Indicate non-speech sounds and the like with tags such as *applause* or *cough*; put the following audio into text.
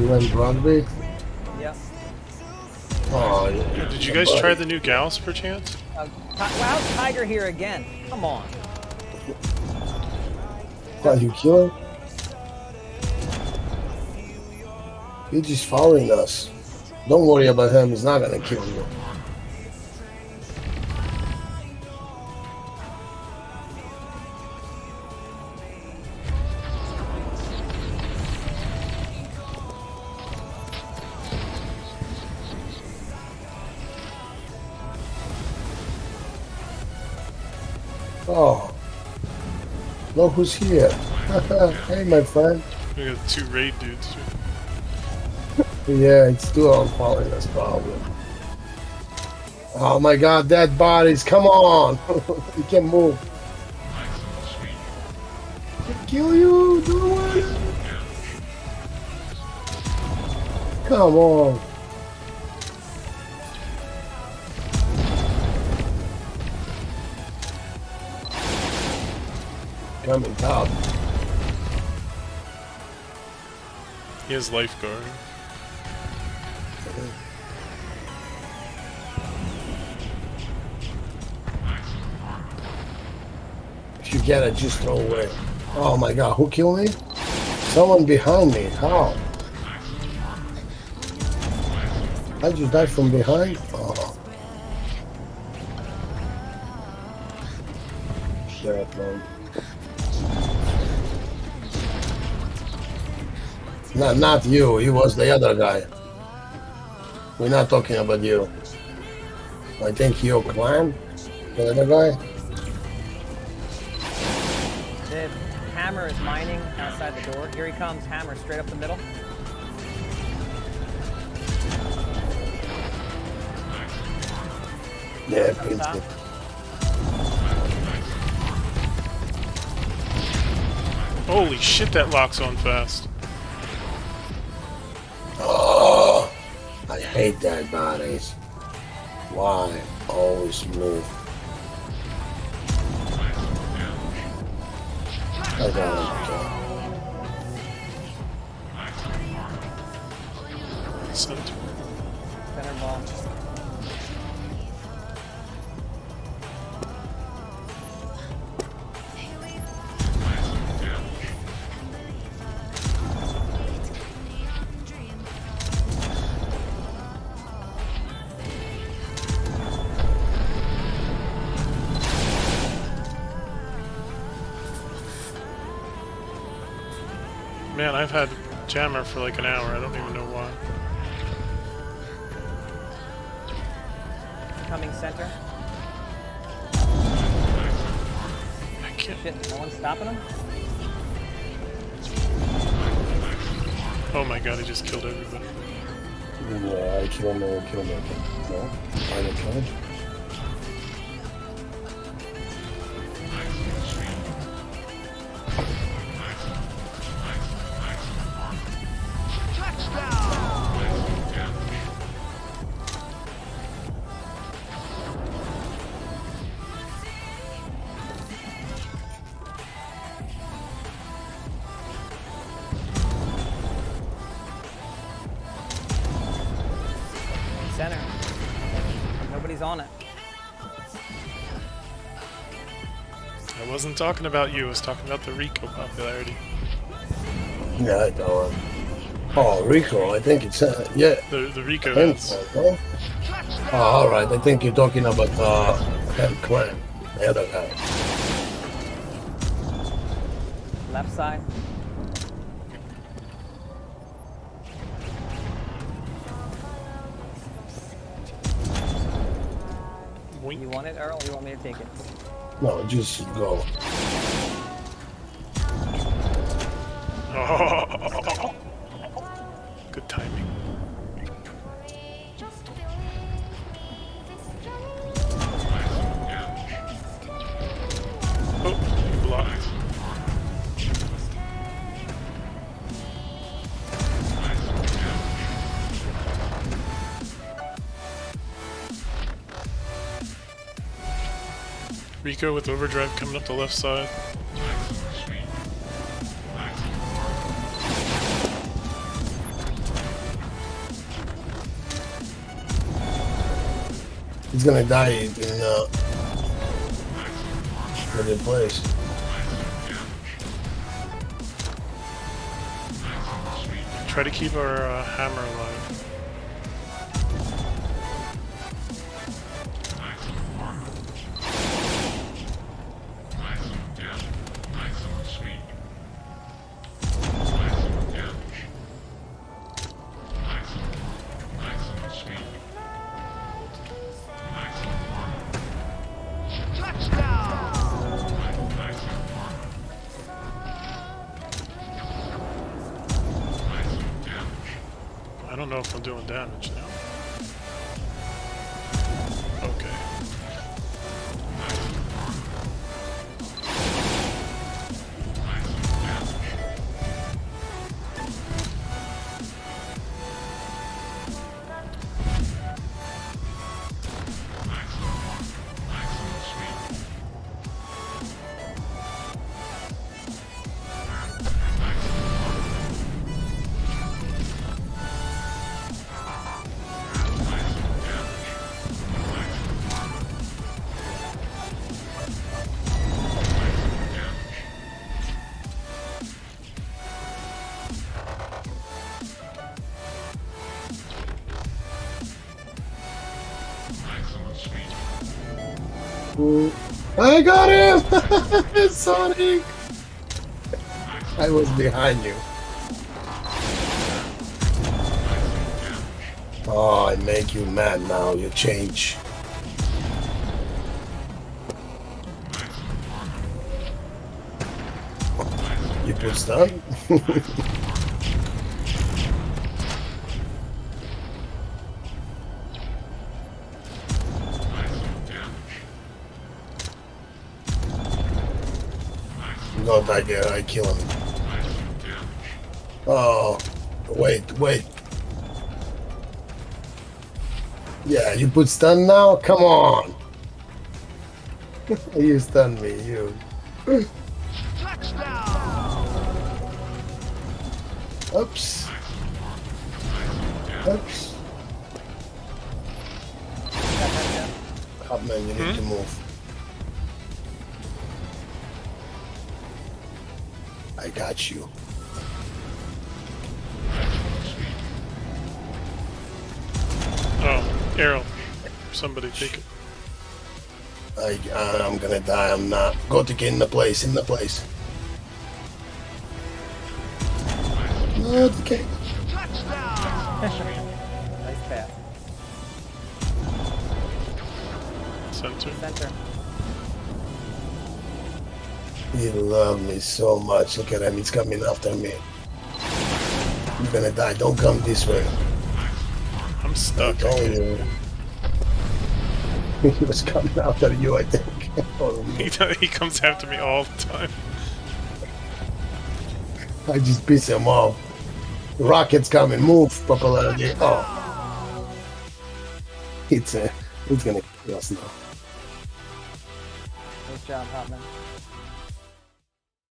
You went rugby? Yep. Oh, yeah. Did you guys try the new Gauss perchance? Uh, Ti- how's Tiger here again? Come on. What, you kill him? He's just following us. Don't worry about him. He's not gonna kill you. Oh, look who's here. *laughs* hey, my friend. We got two raid dudes. Yeah, it's still on following us, probably. Oh my god, dead bodies, come on! *laughs* you can't move. Kill you, do it! Come on. Coming top. He has lifeguard. If you get it, just throw away. Oh my god, who killed me? Someone behind me. How? I just died from behind? Oh. Shit, man. Not, not you, he was the other guy. We're not talking about you. I think your clan, the other guy. The hammer is mining outside the door. Here he comes. Hammer straight up the middle. Yeah, Top. painted. Holy shit, that locks on fast. Hate dead bodies. Why always move? I don't ball. Man, I've had Jammer for like an hour. I don't even know why. Coming center. I can't. Shit, no one's stopping him? Oh my god, I just killed everybody. Yeah, I kill no, kill no, kill no. I don't kill him. Nobody's on it. I wasn't talking about you, I was talking about the Rico popularity. Yeah, I don't. Oh, Rico, I think it's, uh, yeah. The, the Rico Him, hats. huh? Oh, alright, I think you're talking about, uh, Him Clan, the other guy. Left side. Wink. You want it, Earl? Or you want me to take it? No, just go. Good Rico with overdrive coming up the left side. He's gonna die in uh, a good place. Try to keep our uh, hammer alive. I'm doing damage I got him! *laughs* Sonic! I was behind you. Oh, I make you mad now. You change. You put stun? *laughs* Not that guy, I kill him. Oh, wait, wait. Yeah, you put stun now? Come on. *laughs* you stun me, you. Oops. Oops. Hmm? Up you need to move. I got you. Oh, arrow. Somebody take it. I, uh, I'm gonna die. I'm not. Go to get in the place. In the place. Okay. Touchdown! Nice pass. Center. Center. You love me so much. Look at him. He's coming after me. You're gonna die. Don't come this way. I'm I'm stuck. telling you. *laughs* He was coming after you, I think. *laughs* Or me. *laughs* He, he comes after me all the time. I just piss him off. The rocket's coming. Move, popularity. Oh. It's uh, it's gonna kill us now. Nice job, Hopman.